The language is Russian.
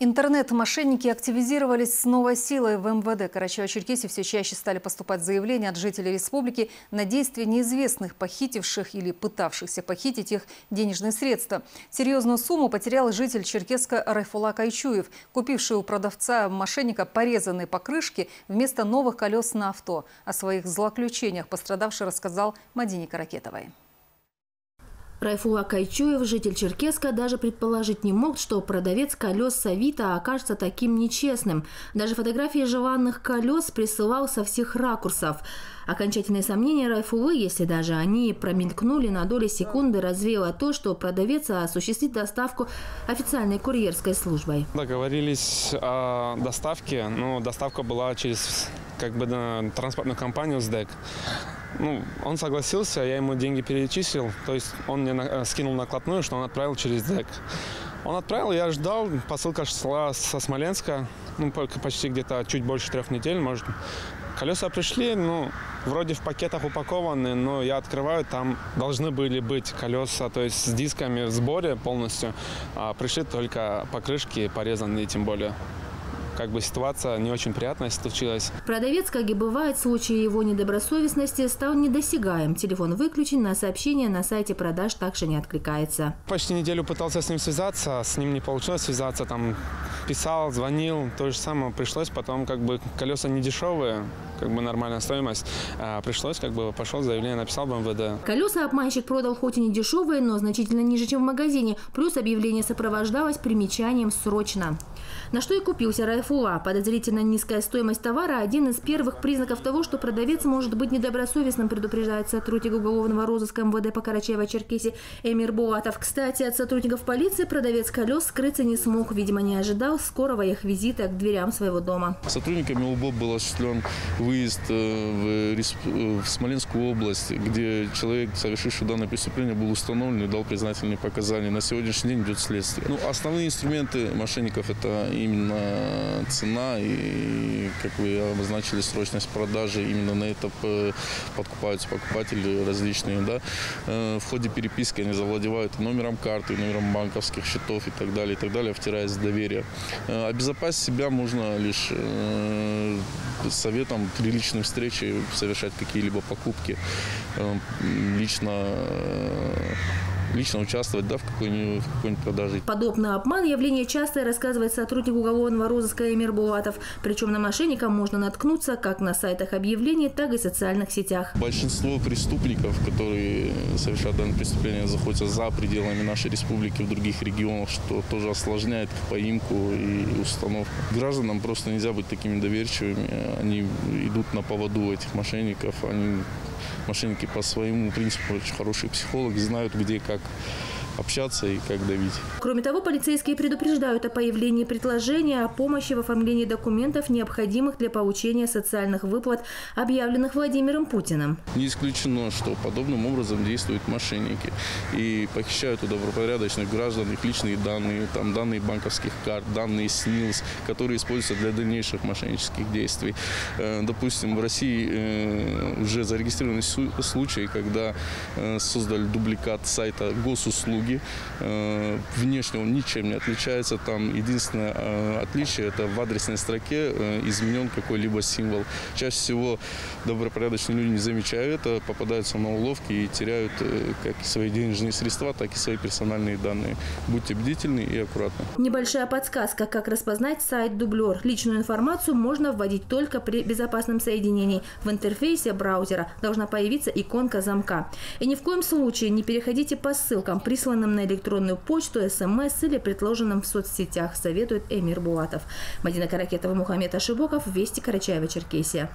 Интернет-мошенники активизировались с новой силой в МВД. Карачаево-Черкесии все чаще стали поступать заявления от жителей республики на действия неизвестных, похитивших или пытавшихся похитить их денежные средства. Серьезную сумму потерял житель Черкеска Райфула Кайчуев, купивший у продавца мошенника порезанные покрышки вместо новых колес на авто. О своих злоключениях пострадавший рассказал Мадине Каракетовой. Райфула Кайчуев, житель Черкеска, даже предположить не мог, что продавец колес с Авито окажется таким нечестным. Даже фотографии желанных колес присылал со всех ракурсов. Окончательные сомнения Райфулы, если даже они промелькнули на доли секунды, развеяло то, что продавец осуществит доставку официальной курьерской службой. Договорились о доставке, но доставка была через как бы транспортную компанию СДЭК. Ну, он согласился, я ему деньги перечислил, то есть он мне на, э, скинул накладную, что он отправил через ДЭК. Он отправил, я ждал, посылка шла со Смоленска, ну, почти где-то чуть больше трех недель, может. Колеса пришли, ну, вроде в пакетах упакованы, но я открываю, там должны были быть колеса, то есть с дисками в сборе полностью, а пришли только покрышки порезанные, тем более как бы ситуация не очень приятная случилась. Продавец, как и бывает в случае его недобросовестности, стал недосягаем. Телефон выключен, на сообщение на сайте продаж также не откликается. Почти неделю пытался с ним связаться, с ним не получилось связаться, там писал, звонил, то же самое пришлось, потом как бы колеса не дешевые, как бы нормальная стоимость. А пришлось, как бы пошел заявление, написал в МВД. Колеса обманщик продал хоть и не дешевые, но значительно ниже, чем в магазине. Плюс объявление сопровождалось примечанием «срочно». На что и купился Райфула. Подозрительно низкая стоимость товара – один из первых признаков того, что продавец может быть недобросовестным, предупреждает сотрудник уголовного розыска МВД по Карачаево-Черкесии Эмир Булатов. Кстати, от сотрудников полиции продавец колес скрыться не смог. Видимо, не ожидал скорого их визита к дверям своего дома. Сотрудниками УБО был осуществлен выезд э, в, э, в Смоленскую область, где человек, совершивший данное преступление, был установлен и дал признательные показания. На сегодняшний день идет следствие. Ну, основные инструменты мошенников – это именно цена и, как вы обозначили, срочность продажи. Именно на это подкупаются покупатели различные. Да? Э, в ходе переписки они завладевают номером карты, номером банковских счетов и так далее, и так далее, втираясь в доверие. Обезопасить себя можно лишь советом при личной встрече совершать какие-либо покупки. Эм, лично э, лично участвовать да, в какой-нибудь какой продаже. Подобный обман – явление частое, рассказывает сотрудник уголовного розыска Эмир Булатов. Причем на мошенника можно наткнуться как на сайтах объявлений, так и в социальных сетях. Большинство преступников, которые совершают данное преступление, заходятся за пределами нашей республики в других регионах, что тоже осложняет их поимку и установку. Гражданам просто нельзя быть такими доверчивыми. Они идут на поводу этих мошенников. Они мошенники по своему принципу. Очень хорошие психологи, знают, где как общаться и как давить. Кроме того, полицейские предупреждают о появлении предложения о помощи в оформлении документов, необходимых для получения социальных выплат, объявленных Владимиром Путиным. Не исключено, что подобным образом действуют мошенники и похищают у добропорядочных граждан их личные данные, там данные банковских карт, данные СНИЛС, которые используются для дальнейших мошеннических действий. Э, допустим, в России э, уже зарегистрированы случаи, когда э, создали дубликат сайта госуслуги, услуги. Э, внешне он ничем не отличается. Там единственное э, отличие – это в адресной строке э, изменен какой-либо символ. Чаще всего добропорядочные люди не замечают это, попадаются на уловки и теряют как свои денежные средства, так и свои персональные данные. Будьте бдительны и аккуратны. Небольшая подсказка, как распознать сайт дублер. Личную информацию можно вводить только при безопасном соединении. В интерфейсе браузера должна появиться иконка замка. И ни в коем случае не переходите по ссылкам, присланным присланным на электронную почту, смс или предложенным в соцсетях, советует Эмир Булатов. Мадина Каракетова, Мухаммед Ашибоков, Вести Карачаева, Черкесия.